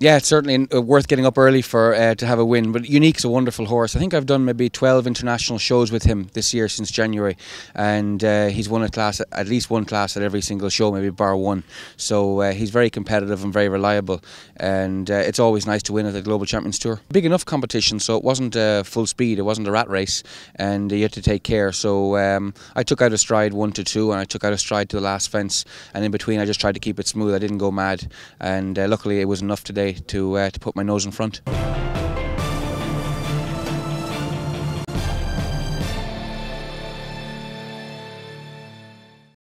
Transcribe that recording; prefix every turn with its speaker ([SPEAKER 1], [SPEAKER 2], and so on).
[SPEAKER 1] Yeah, it's certainly uh, worth getting up early for uh, to have a win. But Unique's a wonderful horse. I think I've done maybe 12 international shows with him this year since January, and uh, he's won a class at least one class at every single show, maybe bar one. So uh, he's very competitive and very reliable, and uh, it's always nice to win at the Global Champions Tour. Big enough competition, so it wasn't uh, full speed. It wasn't a rat race, and you had to take care. So um, I took out a stride one to two, and I took out a stride to the last fence, and in between I just tried to keep it smooth. I didn't go mad, and luckily it was enough today to uh, to put my nose in front.